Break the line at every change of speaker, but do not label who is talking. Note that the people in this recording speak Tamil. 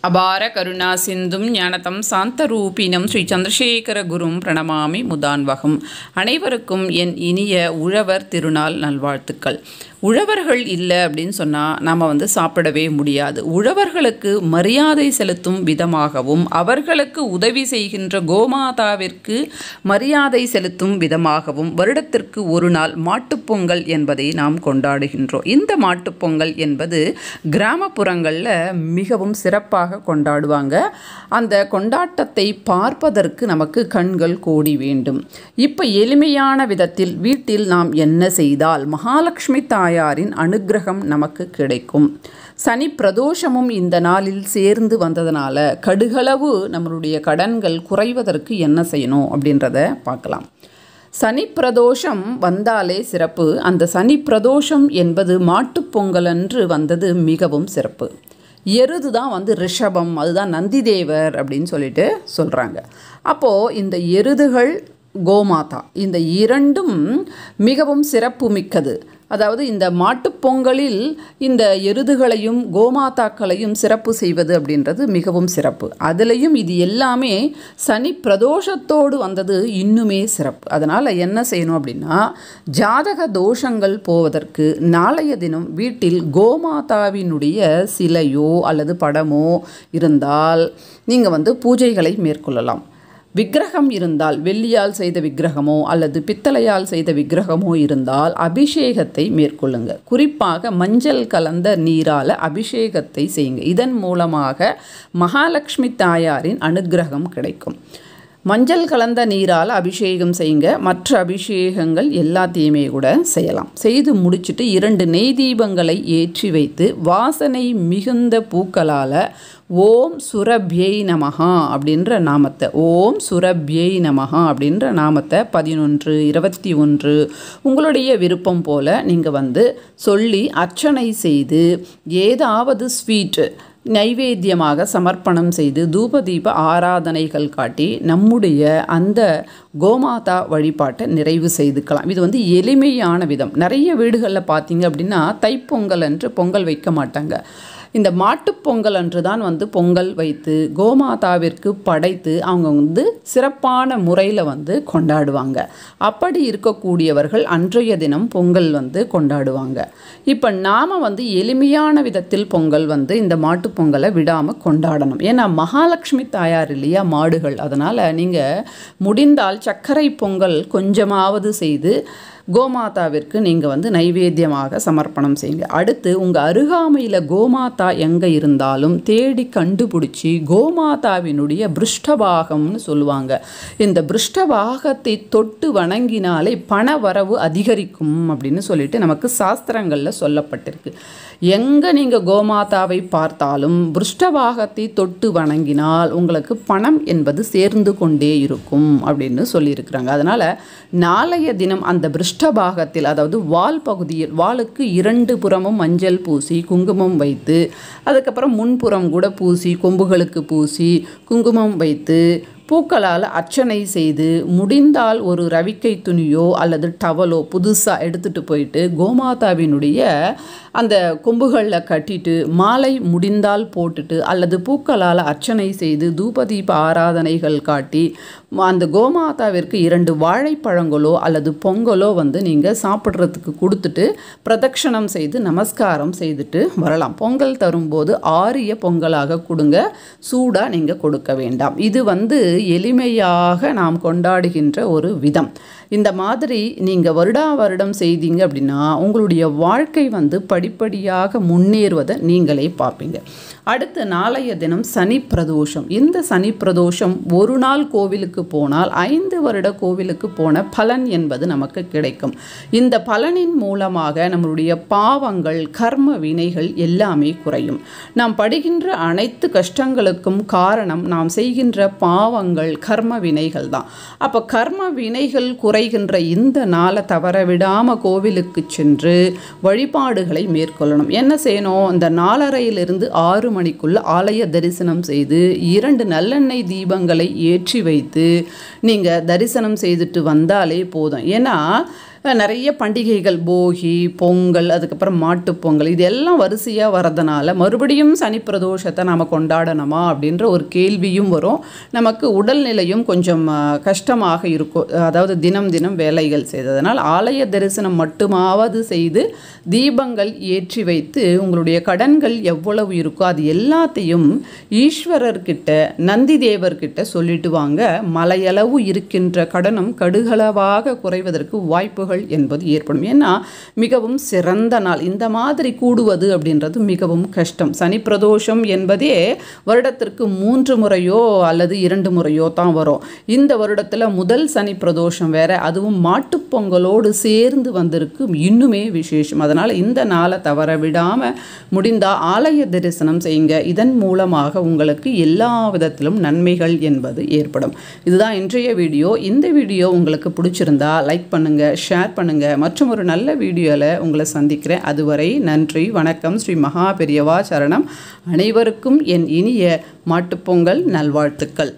அபார கருணா சிந்தும் ஞானதம் சாந்தரூபினம் ஸ்ரீ சந்திரசேகர குரும் பிரணமாமி முதான்வகம். அனைவருக்கும் என் இனிய உழவர் திருநாள் நல்வாழ்த்துக்கள். உழவர்கள் இல்லை அப்படின்னு சொன்னால் நாம் வந்து சாப்பிடவே முடியாது. உழவர்களுக்கு மரியாதை செலுத்தும் விதமாகவும் அவர்களுக்கு உதவி செய்கின்ற கோமாதாவிற்கு மரியாதை செலுத்தும் விதமாகவும் வருடத்திற்கு ஒரு நாள் மாட்டுப்பொங்கல் என்பதை நாம் கொண்டாடுகின்றோம். இந்த மாட்டுப்பொங்கல் என்பது கிராமப்புறங்களில் மிகவும் சிறப்பாக கொண்டாடுவாங்க. அந்த கொண்டாட்டத்தை பார்ப்பதற்கு நமக்கு கண்கள் கோடி வேண்டும். இப்போ எளிமையான விதத்தில் வீட்டில் நாம் என்ன செய்தால் மகாலட்சுமி தாயாரின் அனுக்கிரகம் நமக்கு கிடைக்கும். சனி பிரதோஷமும் இந்த நாளில் சேர்ந்து வந்ததுனால கடுகளவு நம்மளுடைய கடன்கள் குறைவதற்கு என்ன செய்யணும் அப்படின்றத பார்க்கலாம். சனி பிரதோஷம் வந்தாலே சிறப்பு. அந்த சனி பிரதோஷம் என்பது மாட்டுப்பொங்கல் அன்று வந்தது மிகவும் சிறப்பு. எருது தான் வந்து ரிஷபம் அதுதான் நந்திதேவர் அப்படின்னு சொல்லிட்டு சொல்கிறாங்க அப்போது இந்த எருதுகள் கோமாதா. இந்த இரண்டும் மிகவும் சிறப்பு மிக்கது அதாவது இந்த மாட்டுப்பொங்கலில் இந்த எருதுகளையும் கோமாதாக்களையும் சிறப்பு செய்வது அப்படின்றது மிகவும் சிறப்பு. அதுலேயும் இது எல்லாமே சனி பிரதோஷத்தோடு வந்தது இன்னுமே சிறப்பு. அதனால் என்ன செய்யணும் அப்படின்னா ஜாதக தோஷங்கள் போவதற்கு நாளைய தினம் வீட்டில் கோமாதாவினுடைய சிலையோ அல்லது படமோ இருந்தால் நீங்கள் வந்து பூஜைகளை மேற்கொள்ளலாம். விக்கிரகம் இருந்தால் வெள்ளியால் செய்த விக்கிரகமோ அல்லது பித்தளையால் செய்த விக்கிரகமோ இருந்தால் அபிஷேகத்தை மேற்கொள்ளுங்க. குறிப்பாக மஞ்சள் கலந்த நீரால் அபிஷேகத்தை செய்யுங்க. இதன் மூலமாக மகாலட்சுமி தாயாரின் அனுக்கிரகம் கிடைக்கும். மஞ்சள் கலந்த நீரால் அபிஷேகம் செய்யுங்க. மற்ற அபிஷேகங்கள் எல்லாத்தையுமே கூட செய்யலாம். செய்து முடிச்சுட்டு இரண்டு நெய் தீபங்களை ஏற்றி வைத்து வாசனை மிகுந்த பூக்களால் ஓம் சுரபியை நமஹா அப்படின்ற நாமத்தை ஓம் சுரபியை நமஹா அப்படின்ற நாமத்தை பதினொன்று இருபத்தி ஒன்று உங்களுடைய விருப்பம் போல் நீங்கள் வந்து சொல்லி அர்ச்சனை செய்து ஏதாவது ஸ்வீட்டு நைவேத்தியமாக சமர்ப்பணம் செய்து தூபதீப ஆராதனைகள் காட்டி நம்முடைய அந்த கோமாதா வழிபாட்டை நிறைவு செய்துக்கலாம். இது வந்து எளிமையான விதம். நிறைய வீடுகளில் பார்த்தீங்க அப்படின்னா தைப்பொங்கல் என்று பொங்கல் வைக்க மாட்டாங்க. இந்த மாட்டுப்பொங்கல் அன்று தான் வந்து பொங்கல் வைத்து கோமாதாவிற்கு படைத்து அவங்க வந்து சிறப்பான முறையில் வந்து கொண்டாடுவாங்க. அப்படி இருக்கக்கூடியவர்கள் அன்றைய தினம் பொங்கல் வந்து கொண்டாடுவாங்க. இப்போ நாம் வந்து எளிமையான விதத்தில் பொங்கல் வந்து இந்த மாட்டுப்பொங்கலை விடாமல் கொண்டாடணும். ஏன்னா மகாலட்சுமி தாயார் இல்லையா மாடுகள்? அதனால் நீங்கள் முடிந்தால் சர்க்கரை பொங்கல் கொஞ்சமாவது செய்து கோமாதாவிற்கு நீங்கள் வந்து நைவேத்தியமாக சமர்ப்பணம் செய்யுங்க. அடுத்து உங்கள் அருகாமையில் கோமாதா எங்கே இருந்தாலும் தேடி கண்டுபிடிச்சி கோமாதாவினுடைய பிருஷ்டபாகம்னு சொல்லுவாங்க. இந்த பிருஷ்டபாகத்தை தொட்டு வணங்கினாலே பண வரவு அதிகரிக்கும் அப்படின்னு சொல்லிட்டு நமக்கு சாஸ்திரங்களில் சொல்லப்பட்டிருக்கு. எங்கே நீங்கள் கோமாதாவை பார்த்தாலும் பிருஷ்டபாகத்தை தொட்டு வணங்கினால் உங்களுக்கு பணம் என்பது சேர்ந்து கொண்டே இருக்கும் அப்படின்னு சொல்லியிருக்கிறாங்க. அதனால் நாளைய தினம் அந்த பிருஷ்டபாகத்தில் அதாவது வால் பகுதியில் வாளுக்கு இரண்டு புறமும் மஞ்சள் பூசி குங்குமம் வைத்து அதுக்கப்புறம் முன்புறம் கூட பூசி கொம்புகளுக்கு பூசி குங்குமம் வைத்து பூக்களால் அர்ச்சனை செய்து முடிந்தால் ஒரு ரவிக்கை துணியோ அல்லது டவலோ புதுசாக எடுத்துகிட்டு போயிட்டு கோமாதாவினுடைய அந்த கொம்புகளில் கட்டிட்டு மாலை முடிந்தால் போட்டுட்டு அல்லது பூக்களால் அர்ச்சனை செய்து தூபதீப ஆராதனைகள் காட்டி அந்த கோமாதாவிற்கு இரண்டு வாழைப்பழங்களோ அல்லது பொங்கலோ வந்து நீங்கள் சாப்பிட்றதுக்கு கொடுத்துட்டு பிரதட்சணம் செய்து நமஸ்காரம் செய்துட்டு வரலாம். பொங்கல் தரும்போது ஆரிய பொங்கலாக கொடுங்க. சூடாக நீங்கள் கொடுக்க வேண்டாம். இது வந்து எளிமையாக நாம் கொண்டாடுகின்ற ஒரு விதம். இந்த மாதிரி நீங்கள் வருடா வருடம் செய்தீங்க அப்படின்னா உங்களுடைய வாழ்க்கை வந்து படிப்படியாக முன்னேறுவதை நீங்களே பார்ப்பீங்க. அடுத்து நாளைய தினம் சனி பிரதோஷம். இந்த சனி பிரதோஷம்? ஒரு நாள் கோவிலுக்கு போனால் ஐந்து வருட கோவிலுக்கு போன பலன் என்பது நமக்கு கிடைக்கும். இந்த பலனின் மூலமாக நம்மளுடைய பாவங்கள் கர்ம வினைகள் எல்லாமே குறையும். நாம் படுகின்ற அனைத்து கஷ்டங்களுக்கும் காரணம் நாம் செய்கின்ற பாவங்கள் கர்ம வினைகள் தான். அப்போ கர்ம வினைகள் குறைகின்ற இந்த நாளை தவற விடாமல் கோவிலுக்கு சென்று வழிபாடுகளை மேற்கொள்ளணும். என்ன செய்யணும்? இந்த நாலரையிலிருந்து ஆறு மணிக்குள்ள ஆலய தரிசனம் செய்து இரண்டு நல்லெண்ணெய் தீபங்களை ஏற்றி வைத்து நீங்கள் தரிசனம் செய்துட்டு வந்தாலே போதும். ஏன்னா நிறைய பண்டிகைகள் போகி பொங்கல் அதுக்கப்புறம் மாட்டுப்பொங்கல் இது எல்லாம் வரிசையாக வரதுனால மறுபடியும் சனி பிரதோஷத்தை நாம் கொண்டாடணுமா அப்படின்ற ஒரு கேள்வியும் வரும். நமக்கு உடல்நிலையும் கொஞ்சம் கஷ்டமாக இருக்கும் அதாவது தினம் தினம் வேலைகள் செய்ததனால் ஆலய தரிசனம் மட்டுமாவது செய்து தீபங்கள் ஏற்றி வைத்து உங்களுடைய கடன்கள் எவ்வளவு இருக்கோ அது எல்லாத்தையும் ஈஸ்வரர்கிட்ட நந்தி தேவர்கிட்ட சொல்லிட்டு வாங்க. மலையளவு இருக்கின்ற கடனும் கடுகளவாக குறைவதற்கு வாய்ப்புகள் என்பது ஏற்படும். ஏன்னா மிகவும் சிறந்த நாள். இந்த மாதிரி கூடுவது அப்படின்றது மிகவும் கஷ்டம். சனி பிரதோஷம் என்பதே வருடத்திற்கு மூன்று முறையோ அல்லது இரண்டு முறையோ தான் வரும். இந்த வருடத்தில் முதல் சனி பிரதோஷம் வேற. அதுவும் மாட்டுப் பொங்கலோடு சேர்ந்து வந்திருக்கு இன்னுமே விசேஷம். அதனால் இந்த நாளை தவற விடாமல் முடிந்தால் ஆலய தரிசனம் செய்யுங்க. இதன் மூலமாக உங்களுக்கு எல்லா விதத்திலும் நன்மைகள் என்பது ஏற்படும். இதுதான் இன்றைய வீடியோ. இந்த வீடியோ உங்களுக்கு பிடிச்சிருந்தா லைக் பண்ணுங்கள் ஷேர் பண்ணுங்கள் மற்றும் ஒரு நல்ல வீடியோவில் உங்களை சந்திக்கிறேன். அதுவரை நன்றி வணக்கம். ஸ்ரீ மகா பெரியவா சரணம். அனைவருக்கும் என் இனிய மாட்டுப்பொங்கல் நல்வாழ்த்துக்கள்.